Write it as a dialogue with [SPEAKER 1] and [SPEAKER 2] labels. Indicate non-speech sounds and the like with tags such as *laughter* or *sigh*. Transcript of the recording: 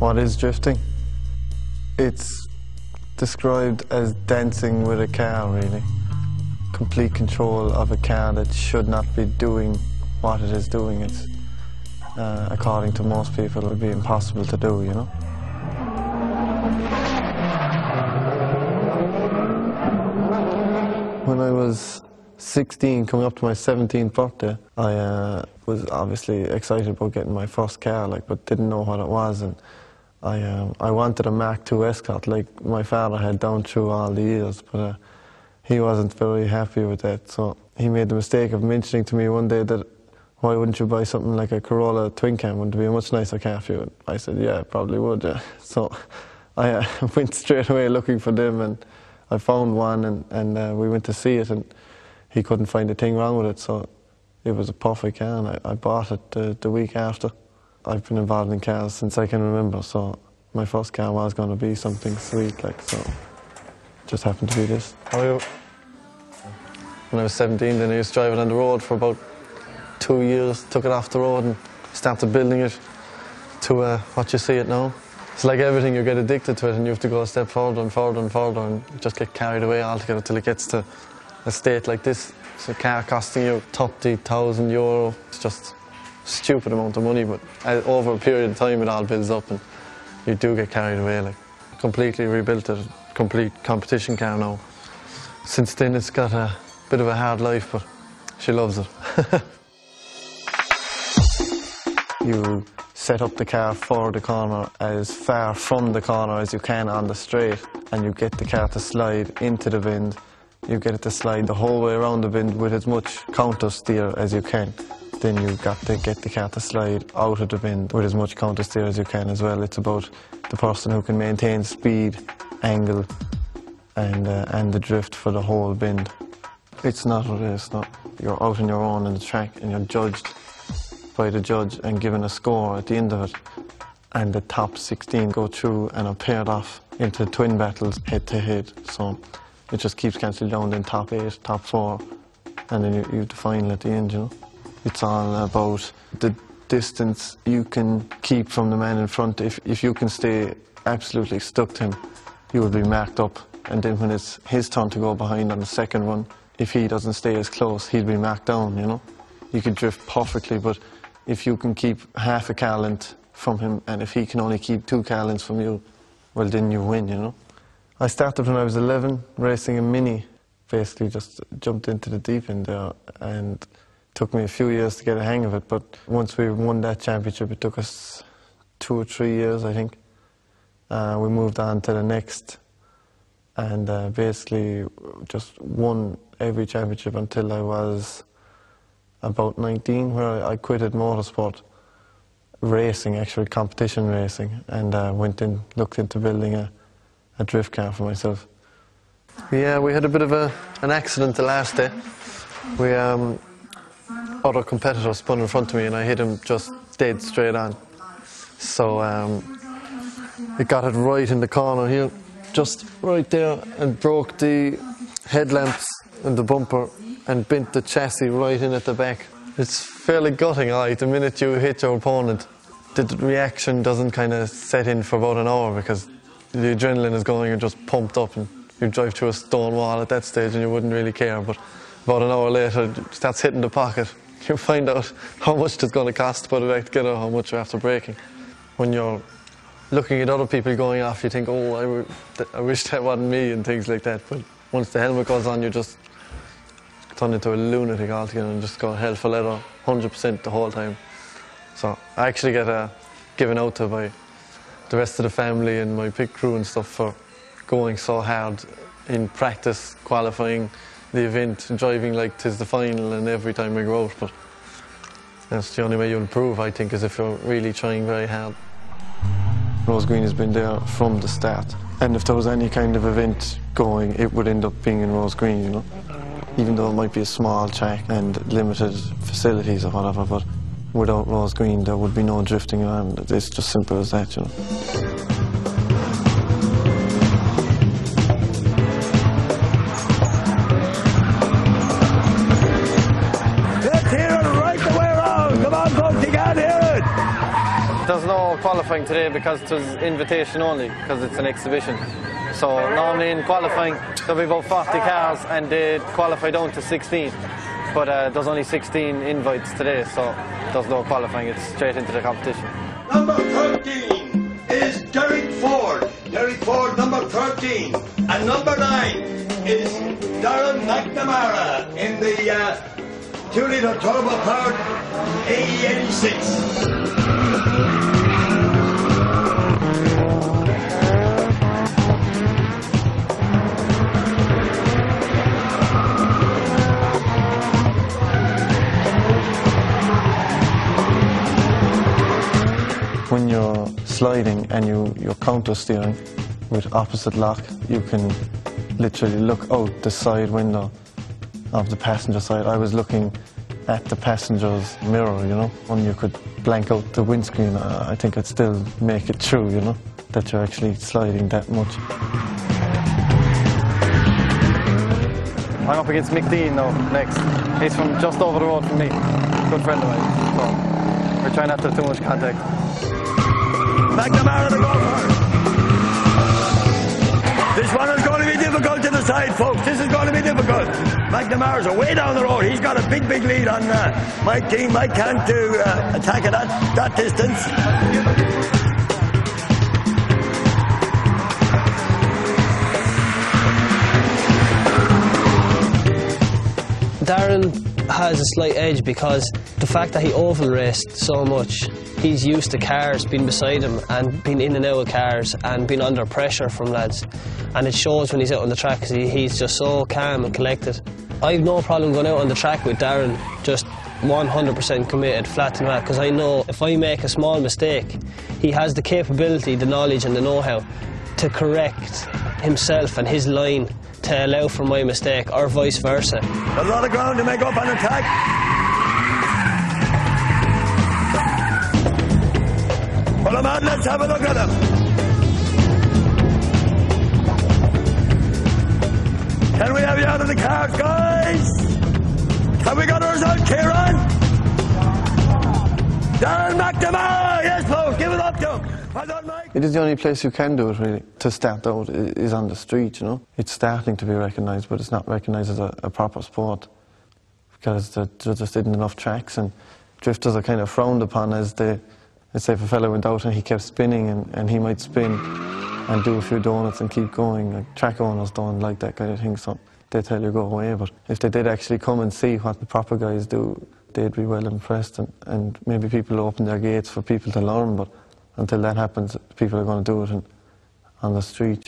[SPEAKER 1] What is drifting? It's described as dancing with a car, really. Complete control of a car that should not be doing what it is doing. It's, uh, according to most people, it would be impossible to do, you know? When I was 16, coming up to my 17th birthday, I uh, was obviously excited about getting my first car, like, but didn't know what it was. And I, um, I wanted a Mark II Escort, like my father had down through all the years, but uh, he wasn't very happy with that. So he made the mistake of mentioning to me one day that, why wouldn't you buy something like a Corolla Twin Cam? Wouldn't it be a much nicer car for you? And I said, yeah, probably would, yeah. *laughs* So I uh, *laughs* went straight away looking for them and I found one and, and uh, we went to see it and he couldn't find a thing wrong with it. So it was a perfect car and I, I bought it the, the week after. I've been involved in cars since I can remember, so my first car was going to be something sweet, like so. Just happened to be this. When I was 17, then I used to drive it on the road for about two years. Took it off the road and started building it to uh, what you see it now. It's like everything, you get addicted to it and you have to go a step further and further and further and just get carried away altogether till it gets to a state like this. It's a car costing you 30,000 euro. It's just stupid amount of money, but uh, over a period of time it all builds up and you do get carried away. Like completely rebuilt it, complete competition car now. Since then it's got a bit of a hard life, but she loves it. *laughs* you set up the car for the corner as far from the corner as you can on the straight and you get the car to slide into the bend. You get it to slide the whole way around the bend with as much counter steer as you can. Then you've got to get the car to slide out of the bend with as much counter steer as you can as well. It's about the person who can maintain speed, angle and, uh, and the drift for the whole bend. It's not what it is, not. You're out on your own in the track and you're judged by the judge and given a score at the end of it. And the top 16 go through and are paired off into twin battles head to head. So it just keeps cancelling down in top eight, top four, and then you, you have the final at the end, you know. It's all about the distance you can keep from the man in front. If, if you can stay absolutely stuck to him, you will be marked up. And then when it's his turn to go behind on the second one, if he doesn't stay as close, he'll be marked down, you know. You can drift perfectly, but if you can keep half a car length from him and if he can only keep two car lengths from you, well then you win, you know. I started when I was 11 racing a Mini, basically just jumped into the deep end there and took me a few years to get a hang of it but once we won that championship it took us two or three years I think. Uh, we moved on to the next and uh, basically just won every championship until I was about 19 where I quitted motorsport racing, actually competition racing, and uh, went in, looked into building a, a drift car for myself. Yeah, we had a bit of a, an accident the last day. We, um, other competitor spun in front of me and I hit him just dead straight on. So um, it got it right in the corner here, just right there, and broke the headlamps and the bumper and bent the chassis right in at the back. It's fairly gutting, aye. The minute you hit your opponent, the reaction doesn't kind of set in for about an hour because the adrenaline is going, you're just pumped up and you drive through a stone wall at that stage and you wouldn't really care. But about an hour later, it starts hitting the pocket. You find out how much it's going to cost to put it back together, how much you're after breaking. When you're looking at other people going off, you think, oh, I, I wish that wasn't me and things like that. But once the helmet goes on, you just turn into a lunatic altogether and just go hell for leather 100% the whole time. So I actually get uh, given out to by the rest of the family and my pit crew and stuff for going so hard in practice, qualifying the event, driving like tis the final and every time I go out. But that's the only way you improve, I think, is if you're really trying very hard. Rosegreen has been there from the start. And if there was any kind of event going, it would end up being in Rosegreen, you know even though it might be a small track and limited facilities or whatever, but without Rosegreen there would be no drifting around. It's just simple as that, you know. qualifying today because it was invitation only, because it's an exhibition. So normally in qualifying, there'll be about 40 cars and they qualify down to 16. But uh, there's only 16 invites today, so there's no qualifying, it's straight into the competition.
[SPEAKER 2] Number 13 is Derek Ford. Derek Ford, number 13. And number 9 is Darren McNamara in the uh,
[SPEAKER 1] turbo-powered 3rd, 86. And you, you're counter steering with opposite lock, you can literally look out the side window of the passenger side. I was looking at the passenger's mirror, you know. When you could blank out the windscreen, uh, I think I'd still make it true, you know, that you're actually sliding that much. I'm up against Mick Dean next. He's from just over the road from me. Good friend of mine. So we're trying not to have too much contact.
[SPEAKER 2] McNamara the. This one is going to be difficult to decide, folks. This is going to be difficult. McNamara's away down the road. He's got a big, big lead on uh, Mike Dean. Mike can't do uh, attack at that, that distance.
[SPEAKER 3] Has a slight edge because the fact that he oval raced so much, he's used to cars being beside him and being in and out of cars and being under pressure from lads. And it shows when he's out on the track because he, he's just so calm and collected. I've no problem going out on the track with Darren, just 100% committed, flat to that, because I know if I make a small mistake, he has the capability, the knowledge, and the know how to correct himself and his line to allow for my mistake, or vice versa.
[SPEAKER 2] A lot of ground to make up on attack. Pull him out, let's have a look at him. Can we have you out of the cars, guys? Have we got a result, Kieran? Darren McNamara! Yes, folks, give it up to him.
[SPEAKER 1] It is the only place you can do it really. To start out is on the street, you know. It's starting to be recognised, but it's not recognised as a, a proper sport because there, there just isn't enough tracks, and drifters are kind of frowned upon as they, let's say, if a fellow went out and he kept spinning, and, and he might spin and do a few donuts and keep going. Like track owners don't like that kind of thing, so they tell you go away. But if they did actually come and see what the proper guys do, they'd be well impressed, and, and maybe people open their gates for people to learn. But until that happens, people are going to do it in, on the street.